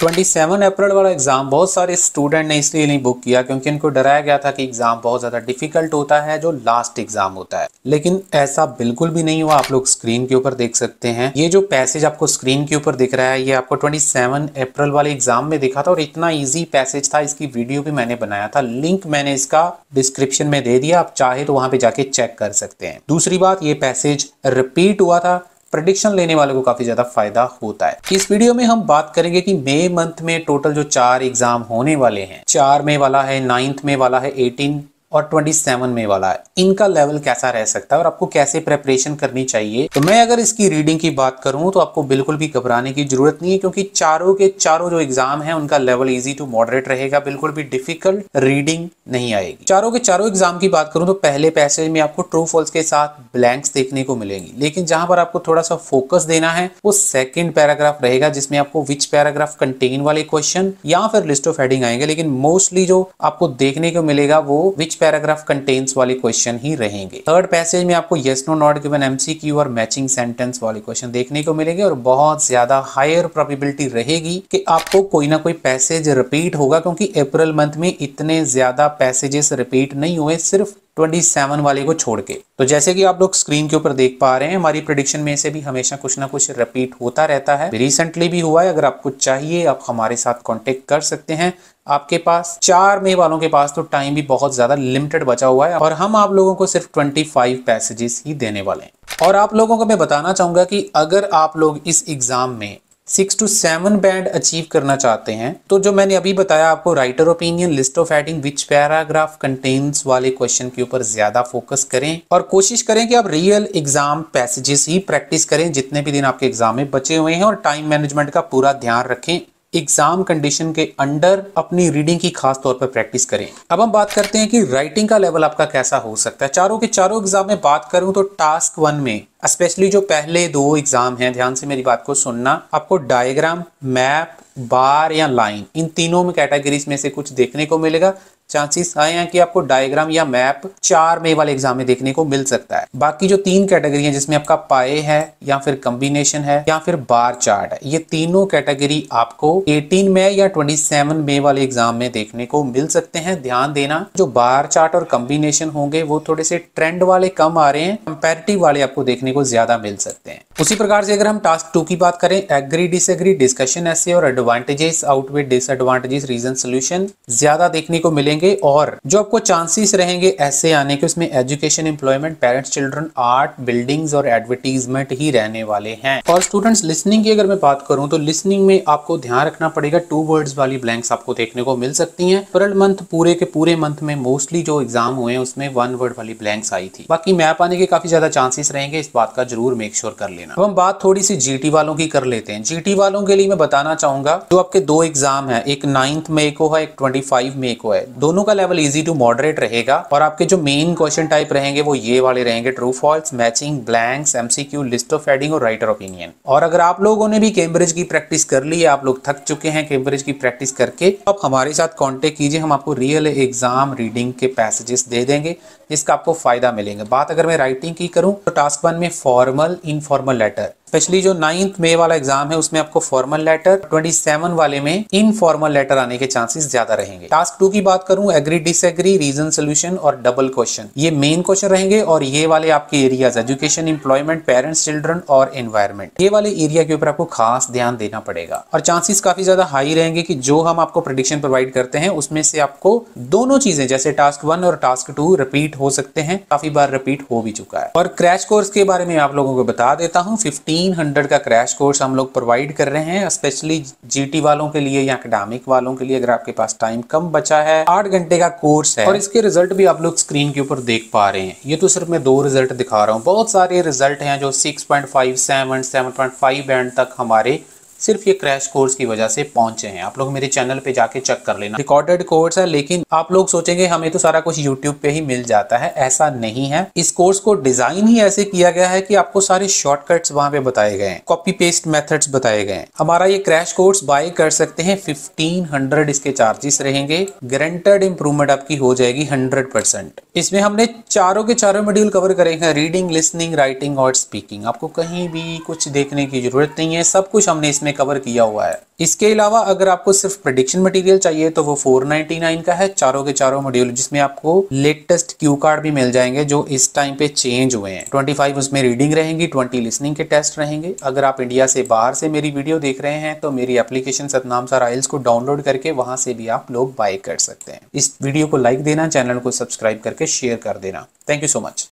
27 अप्रैल वाला एग्ज़ाम बहुत सारे स्टूडेंट ने इसलिए नहीं बुक किया क्योंकि इनको डराया गया था कि एग्ज़ाम बहुत ज़्यादा डिफ़िकल्ट होता है, जो लास्ट एग्ज़ाम होता है। लेकिन ऐसा बिल्कुल भी नहीं हुआ, आप लोग स्क्रीन के ऊपर देख सकते हैं। ये जो पैसेज आपको स्क्रीन के ऊपर दिख रहा है, ये आपको 27 अप्रैल वाले एग्ज़ाम में दिखा था और इतना ईजी पैसेज था, इसकी वीडियो भी मैंने बनाया था। लिंक मैंने इसका डिस्क्रिप्शन में दे दिया, आप चाहे तो वहाँ पे जाके चेक कर सकते हैं। दूसरी बात, ये पैसेज रिपीट हुआ था प्रडिक्शन लेने वाले को काफ़ी ज़्यादा फ़ायदा होता है। इस वीडियो में हम बात करेंगे कि मई मंथ में टोटल जो चार एग्ज़ाम होने वाले हैं, चार में वाला है नाइन्थ में वाला है एटीन और 27 में वाला। है इनका लेवल कैसा रह सकता है और आपको कैसे प्रेपरेशन करनी चाहिए? तो मैं अगर इसकी रीडिंग की बात करूँ तो आपको बिल्कुल भी घबराने की ज़रूरत नहीं है, क्योंकि चारों के चारों जो एग्ज़ाम है, उनका लेवल इजी टू मॉडरेट रहेगा, बिल्कुल भी डिफ़िकल्ट रीडिंग नहीं आएगी। चारों के चारों एग्ज़ाम की बात करूँ तो पहले पैसेज में आपको ट्रू फॉल्स के साथ ब्लैंक्स देखने को मिलेंगी। लेकिन जहाँ पर आपको थोड़ा सा फोकस देना है, वो सेकेंड पैराग्राफ रहेगा, जिसमें आपको विच पैराग्राफ कंटेन वाले क्वेश्चन या फिर लिस्ट ऑफ़ हेडिंग आएँगे, लेकिन मोस्टली जो आपको देखने को मिलेगा, वो विच पैराग्राफ कंटेंस वाले क्वेश्चन ही रहेंगे। थर्ड पैसेज में आपको yes no not given MCQ और मैचिंग सेंटेंस वाले क्वेश्चन देखने को मिलेंगे और बहुत ज़्यादा हायर प्रोबेबिलिटी रहेगी कि आपको कोई ना कोई पैसेज रिपीट होगा क्योंकि अप्रैल मंथ में इतने ज़्यादा पैसेजेस रिपीट नहीं हुए, सिर्फ़ 27 वाले को छोड़ के। तो जैसे कि आप लोग स्क्रीन के ऊपर देख पा रहे हैं, हमारी प्रोडिक्शन में से भी हमेशा कुछ ना कुछ रिपीट होता रहता है। रिसेंटली भी हुआ है, अगर आपको चाहिए, आप हमारे साथ कांटेक्ट कर सकते हैं। आपके पास चार मे वालों के पास तो टाइम भी बहुत ज़्यादा लिमिटेड बचा हुआ है, और हम आप लोगों को सिर्फ़ 25 पैसेजेस ही देने वाले हैं। और आप लोगों को मैं बताना चाहूँगा कि अगर आप लोग इस एग्ज़ाम में six to seven band achieve करना चाहते हैं तो जो मैंने अभी बताया आपको writer opinion list of heading which paragraph contains वाले क्वेश्चन के ऊपर ज़्यादा फोकस करें और कोशिश करें कि आप रियल एग्ज़ाम पैसेजेस ही प्रैक्टिस करें, जितने भी दिन आपके एग्ज़ाम में बचे हुए हैं और टाइम मैनेजमेंट का पूरा ध्यान रखें। एग्ज़ाम कंडीशन के अंडर अपनी रीडिंग की खास तौर पर प्रैक्टिस करें। अब हम बात करते हैं कि राइटिंग का लेवल आपका कैसा हो सकता है। चारों के चारों एग्ज़ाम में बात करूँ तो टास्क वन में, स्पेशली जो पहले दो एग्ज़ाम हैं, ध्यान से मेरी बात को सुनना, आपको डायग्राम, मैप, बार या लाइन, इन तीनों में कैटेगरीज में से कुछ देखने को मिलेगा। चांसेस आए हैं कि आपको डायग्राम या मैप चार में वाले एग्ज़ाम में देखने को मिल सकता है। बाकी जो तीन कैटेगरी है, जिसमें आपका पाए है, या फिर कम्बिनेशन है, या फिर बार चार्ट है, ये तीनों कैटेगरी आपको 18 में या 27 में वाले एग्ज़ाम में देखने को मिल सकते हैं। ध्यान देना, जो बार चार्ट और कम्बिनेशन होंगे, वो थोड़े से ट्रेंड वाले कम आ रहे हैं कंपेरेटिव वाले आपको देखने को ज़्यादा मिल सकते हैं। उसी प्रकार से अगर हम टास्क टू की बात करें एग्री डिसएग्री डिस्कशन ऐसे और advantages outweigh disadvantages reason solution ज़्यादा देखने को मिलेंगे। मिलेंगे और जो आपको चांसेस रहेंगे ऐसे आने के, उसमें education employment parents children art buildings और एडवर्टीजमेंट ही रहने वाले हैं। और स्टूडेंट्स लिसनिंग की अगर मैं बात करूँ तो लिसनिंग में आपको ध्यान रखना पड़ेगा। टू वर्ड्स वाली ब्लैंक्स आपको देखने को मिल सकती हैं। अप्रैल मंथ पूरे के पूरे मंथ में मोस्टली जो एग्ज़ाम हुए हैं, उसमें वन वर्ड वाली ब्लैंक्स आई थी। बाकी मैप आने के काफ़ी ज़्यादा चांसेस रहेंगे, इस बात का ज़रूर मेक श्योर कर लेना। अब हम बात थोड़ी सी जीटी वालों की कर लेते हैं। जीटी वालों के लिए मैं बताना चाहूँगा, जो आपके दो एग्ज़ाम है, एक नाइन्थ मे को है, एक ट्वेंटी फाइव मे को है। दोनों का लेवल इजी टू मॉडरेट रहेगा और आपके जो मेन क्वेश्चन टाइप रहेंगे वो ये वाले रहेंगे true false matching blanks MCQ list of heading और राइटर ओपिनियन और अगर आप लोगों ने भी कैम्ब्रिज की प्रैक्टिस कर ली है, आप लोग थक चुके हैं कैम्ब्रिज की प्रैक्टिस करके तो आप हमारे साथ कॉन्टेक्ट कीजिए, हम आपको रियल एग्ज़ाम रीडिंग के पैसेजेस दे देंगे, जिसका आपको फ़ायदा मिलेंगे। बात अगर मैं राइटिंग की करूँ तो टास्क वन में फॉर्मल इनफॉर्मल लेटर स्पेशली जो नाइन्थ मे वाला एग्ज़ाम है, उसमें आपको फॉर्मल लेटर 27 वाले में इनफॉर्मल लेटर आने के चांसेस ज़्यादा रहेंगे। टास्क टू की बात करूँ एग्री डिसएग्री रीजन सोल्यूशन और डबल क्वेश्चन ये मेन क्वेश्चन रहेंगे और ये वाले आपके areas education employment parents children और एनवायरमेंट ये वाले एरिया के ऊपर आपको खास ध्यान देना पड़ेगा। और चांसेस काफ़ी ज़्यादा हाई रहेंगे कि जो हम आपको प्रोडिक्शन प्रोवाइड करते हैं, उसमें से आपको दोनों चीज़ें, जैसे टास्क वन और टास्क टू रिपीट हो सकते हैं। काफ़ी बार रिपीट हो भी चुका है। और क्रैश कोर्स के बारे में आप लोगों को बता देता हूँ फिफ्टीन 1500 का क्रैश कोर्स हम लोग प्रोवाइड कर रहे हैं, स्पेशली जीटी वालों के लिए या एकेडमिक वालों के लिए, अगर आपके पास टाइम कम बचा है। आठ घंटे का कोर्स है। और इसके रिज़ल्ट भी आप लोग स्क्रीन के ऊपर देख पा रहे हैं। ये तो सिर्फ़ मैं दो रिज़ल्ट दिखा रहा हूँ। बहुत सारे रिज़ल्ट हैं जो six point five seven seven point five band तक हमारे सिर्फ़ ये क्रैश कोर्स की वजह से पहुँचे हैं। आप लोग मेरे चैनल पे जाके चेक कर लेना। रिकॉर्डेड कोर्स है, लेकिन आप लोग सोचेंगे, हमें तो सारा कुछ यूट्यूब पे ही मिल जाता है। ऐसा नहीं है। इस कोर्स को डिज़ाइन ही ऐसे किया गया है कि आपको सारे शॉर्टकट्स वहाँ पे बताए गए हैं। कॉपी पेस्ट मेथड्स बताए गए हैं। हमारा ये क्रैश कोर्स बाय कर सकते हैं। फिफ्टीन हंड्रेड इसके चार्जेस रहेंगे। ग्रेंटेड इंप्रूवमेंट आपकी हो जाएगी हंड्रेड परसेंट इसमें हमने चारों के चारों मॉड्यूल कवर करेंगे रीडिंग लिसनिंग राइटिंग और स्पीकिंग आपको कहीं भी कुछ देखने की ज़रूरत नहीं है। सब कुछ हमने इसमें इसमें कवर किया हुआ है। इसके अलावा अगर आपको सिर्फ़ प्रिडिक्शन मटेरियल चाहिए तो वो 499 का है, चारों के चारों मॉड्यूल जिसमें आपको लेटेस्ट क्यू कार्ड भी मिल जाएँगे, जो इस टाइम पे चेंज हुए हैं। 25 उसमें रीडिंग रहेंगी 20 लिसनिंग के टेस्ट रहेंगे। अगर आप इंडिया से बाहर से मेरी वीडियो देख रहे हैं तो मेरी एप्लीकेशन सतनाम सर आइल्स को डाउनलोड करके वहाँ से भी आप लोग बाय कर सकते हैं। इस वीडियो को लाइक देना चैनल को सब्सक्राइब करके शेयर कर देना। Thank you so much